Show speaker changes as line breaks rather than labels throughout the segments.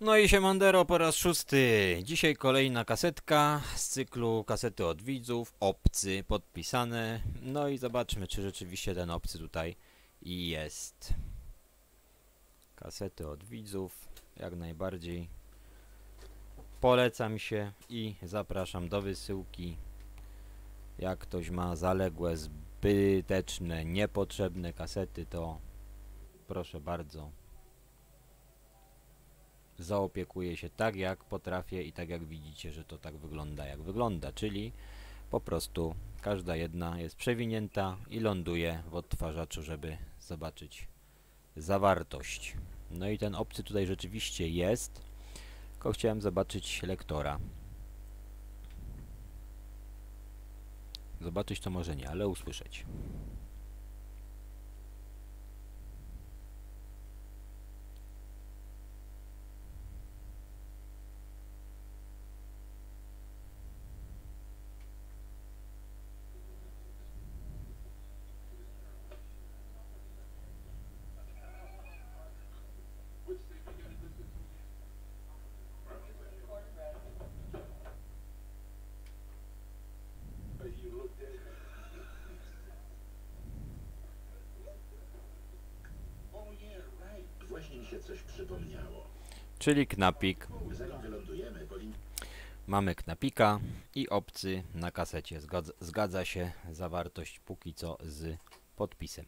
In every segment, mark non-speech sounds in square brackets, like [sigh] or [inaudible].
No i Siemandero po raz szósty. Dzisiaj kolejna kasetka z cyklu kasety od widzów, obcy, podpisane. No i zobaczmy, czy rzeczywiście ten obcy tutaj jest. Kasety od widzów, jak najbardziej. Polecam się i zapraszam do wysyłki. Jak ktoś ma zaległe, zbyteczne, niepotrzebne kasety, to proszę bardzo zaopiekuję się tak jak potrafię i tak jak widzicie, że to tak wygląda jak wygląda, czyli po prostu każda jedna jest przewinięta i ląduje w odtwarzaczu, żeby zobaczyć zawartość. No i ten obcy tutaj rzeczywiście jest, tylko chciałem zobaczyć lektora. Zobaczyć to może nie, ale usłyszeć.
Przypomniało.
Czyli knapik. Mamy knapika i obcy na kasecie. Zgadza, zgadza się zawartość póki co z podpisem.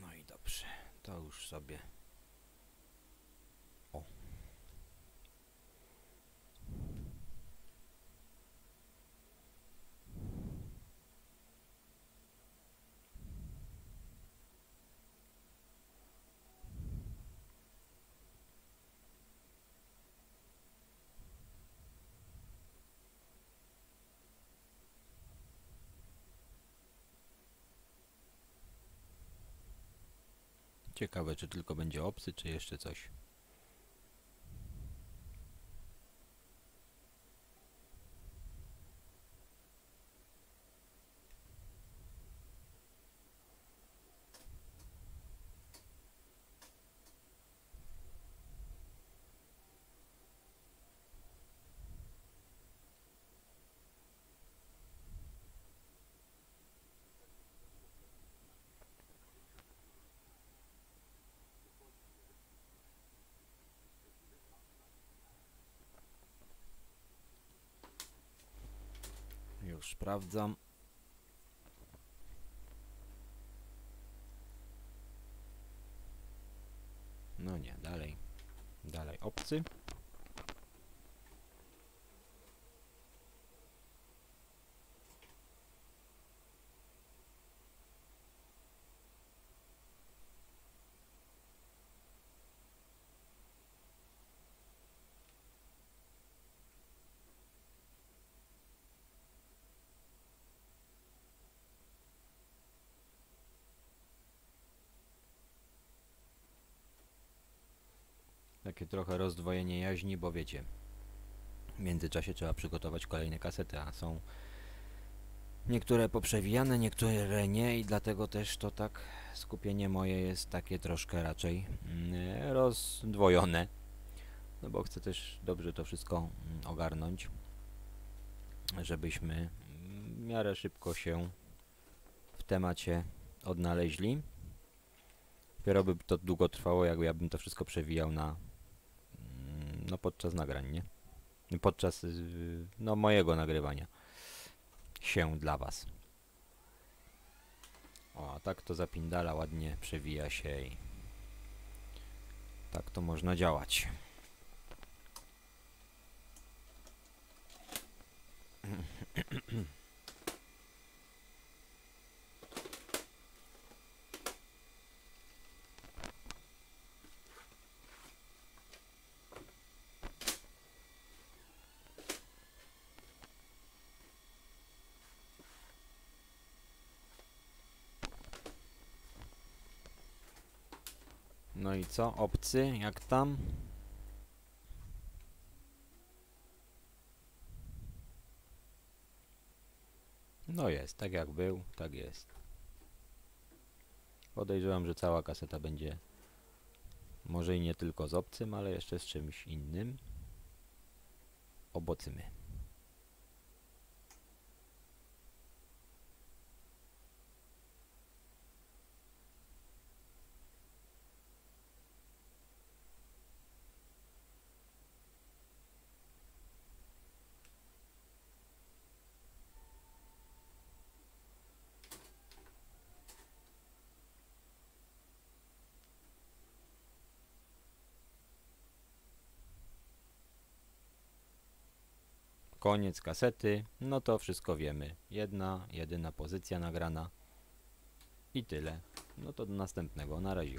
No i dobrze, to już sobie. Ciekawe, czy tylko będzie obcy, czy jeszcze coś. Już sprawdzam. No nie, dalej. Dalej obcy. Takie trochę rozdwojenie jaźni, bo wiecie, w międzyczasie trzeba przygotować kolejne kasety, a są niektóre poprzewijane, niektóre nie i dlatego też to tak skupienie moje jest takie troszkę raczej mm, rozdwojone. No bo chcę też dobrze to wszystko mm, ogarnąć, żebyśmy w miarę szybko się w temacie odnaleźli. Dopiero by to długo trwało, jakby ja bym to wszystko przewijał na no podczas nagrań, nie? Podczas y, no mojego nagrywania się dla was. O, a tak to zapindala ładnie przewija się i tak to można działać. [clears throat] No i co? Obcy? Jak tam? No jest, tak jak był, tak jest. Podejrzewam, że cała kaseta będzie może i nie tylko z obcym, ale jeszcze z czymś innym. Obocymy. Koniec kasety, no to wszystko wiemy. Jedna, jedyna pozycja nagrana i tyle. No to do następnego, na razie.